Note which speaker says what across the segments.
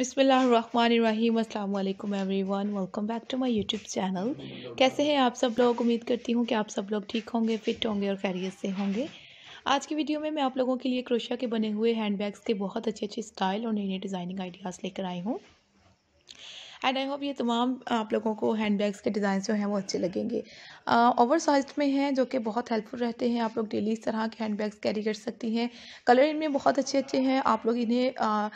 Speaker 1: बिसमीम अल्लाम everyone welcome back to my YouTube channel कैसे हैं आप सब लोग? उम्मीद करती हूँ कि आप सब लोग ठीक होंगे फिट होंगे और खैरियत से होंगे। आज की वीडियो में मैं आप लोगों के लिए क्रोशिया के बने हुए हैंडबैग्स के बहुत अच्छे अच्छे स्टाइल और नई नई डिज़ाइनिंग आइडियाज़ लेकर आई हूँ। एंड आई होप ये तमाम आप लोगों को हैंड बैग्स के डिज़ाइन जो हैं वो अच्छे लगेंगे। ओवर साइज़ में हैं जो कि बहुत हेल्पफुल रहते हैं। आप लोग डेली इस तरह के हैंड बैग्स कैरी कर सकती हैं। कलर इनमें बहुत अच्छे अच्छे हैं। आप लोग इन्हें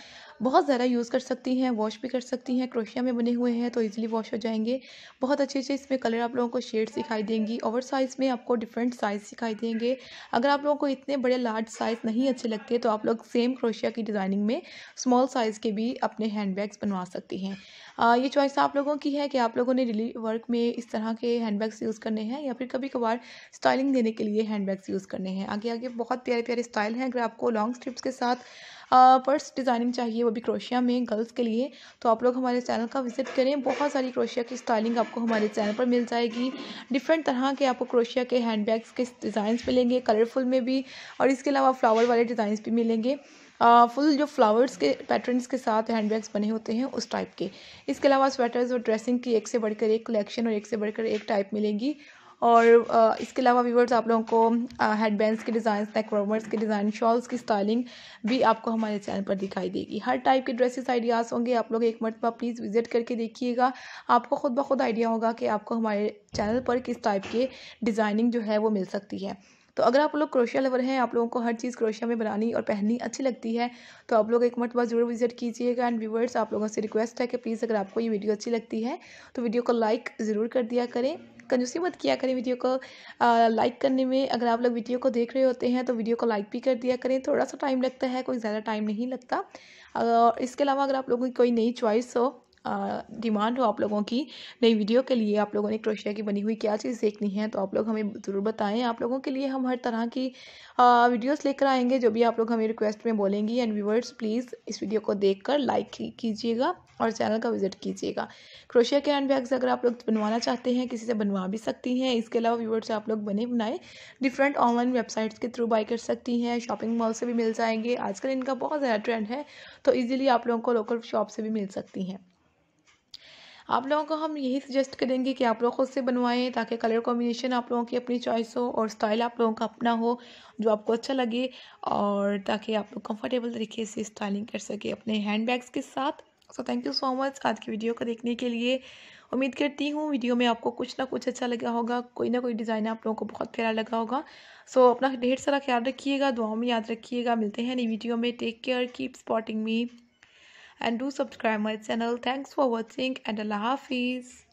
Speaker 1: बहुत ज़्यादा यूज़ कर सकती हैं, वॉश भी कर सकती हैं, क्रोशिया में बने हुए हैं तो ईज़िली वॉश हो जाएँगे। बहुत अच्छे अच्छे इसमें कलर आप लोगों को शेड्स दिखाई देंगी ओवर साइज़ में आपको डिफरेंट साइज़ दिखाई देंगे। अगर आप लोगों को इतने बड़े लार्ज साइज़ नहीं अच्छे लगते तो आप लोग सेम क्रोशिया की डिज़ाइनिंग में स्मॉल साइज़ के भी अपने हैंड बैग्स बनवा सकती हैं। ये चॉइस आप लोगों की है कि आप लोगों ने डेली वर्क में इस तरह के हैंड बैग्स यूज़ करने हैं या फिर कभी कभार स्टाइलिंग देने के लिए हैंड बैग्स यूज़ करने हैं। आगे आगे बहुत प्यारे प्यारे स्टाइल हैं। अगर आपको लॉन्ग स्ट्रिप्स के साथ पर्स डिज़ाइनिंग चाहिए वो भी क्रोशिया में गर्ल्स के लिए तो आप लोग हमारे चैनल का विज़िट करें। बहुत सारी क्रोशिया की स्टाइलिंग आपको हमारे चैनल पर मिल जाएगी। डिफरेंट तरह के आपको क्रोशिया के हैंड बैग्स के डिज़ाइंस मिलेंगे कलरफुल में भी, और इसके अलावा फ्लावर वाले डिज़ाइंस भी मिलेंगे। फुल जो फ्लावर्स के पैटर्न्स के साथ हैंड बैग्स बने होते हैं, उस टाइप के। इसके अलावा स्वेटर्स और ड्रेसिंग की एक से बढ़कर एक कलेक्शन और एक से बढ़कर एक टाइप मिलेंगी। और इसके अलावा व्यूवर्स आप लोगों को हेड बैंड्स के डिज़ाइन नेक वार्मर्स के डिज़ाइन शॉल्स की स्टाइलिंग भी आपको हमारे चैनल पर दिखाई देगी। हर टाइप के ड्रेसेस आइडियाज़ होंगे, आप लोग एक मरतबा प्लीज़ विज़िट करके देखिएगा। आपको खुद ब खुद आइडिया होगा कि आपको हमारे चैनल पर किस टाइप के डिज़ाइनिंग जो है वो मिल सकती है। तो अगर आप लोग क्रोशिया लवर हैं, आप लोगों को हर चीज़ क्रोशिया में बनानी और पहननी अच्छी लगती है तो आप लोग एक मरतबा ज़रूर विज़िट कीजिएगा। एंड व्यूवर्स आप लोगों से रिक्वेस्ट है कि प्लीज़ अगर आपको ये वीडियो अच्छी लगती है तो वीडियो को लाइक ज़रूर कर दिया करें। कंजूसी मत किया करें वीडियो को। लाइक करने में अगर आप लोग वीडियो को देख रहे होते हैं तो वीडियो को लाइक भी कर दिया करें। थोड़ा सा टाइम लगता है, कोई ज़्यादा टाइम नहीं लगता। और इसके अलावा अगर आप लोगों की कोई नई चॉइस हो डिमांड हो आप लोगों की नई वीडियो के लिए, आप लोगों ने क्रोशिया की बनी हुई क्या चीज़ देखनी है तो आप लोग हमें ज़रूर बताएँ। आप लोगों के लिए हम हर तरह की वीडियोस लेकर आएँगे, जो भी आप लोग हमें रिक्वेस्ट में बोलेंगी। एंड व्यूवर्स प्लीज़ इस वीडियो को देखकर लाइक कीजिएगा और चैनल का विज़िट कीजिएगा। क्रोशिया के हैंड बैग्स अगर आप लोग बनवाना चाहते हैं, किसी से बनवा भी सकती हैं। इसके अलावा व्यूवर्स आप लोग बने बनाए डिफरेंट ऑनलाइन वेबसाइट्स के थ्रू बाई कर सकती हैं। शॉपिंग मॉल से भी मिल जाएँगे। आजकल इनका बहुत ज़्यादा ट्रेंड है तो ईजिली आप लोगों को लोकल शॉप से भी मिल सकती हैं। आप लोगों को हम यही सजेस्ट करेंगे कि आप लोग खुद से बनवाएँ ताकि कलर कॉम्बिनेशन आप लोगों की अपनी चॉइस हो और स्टाइल आप लोगों का अपना हो जो आपको अच्छा लगे और ताकि आप लोग कंफर्टेबल तरीके से स्टाइलिंग कर सके अपने हैंड बैग्स के साथ। So thank you so much आज की वीडियो को देखने के लिए। उम्मीद करती हूँ वीडियो में आपको कुछ ना कुछ अच्छा लगा होगा कोई ना कोई डिज़ाइन आप लोगों को बहुत प्यारा लगा होगा। सो so, अपना ढेर सारा ख्याल रखिएगा दुआओं में याद रखिएगा। मिलते हैं नई वीडियो में। Take care keep spotting me and do subscribe my channel. Thanks for watching and allah hafiz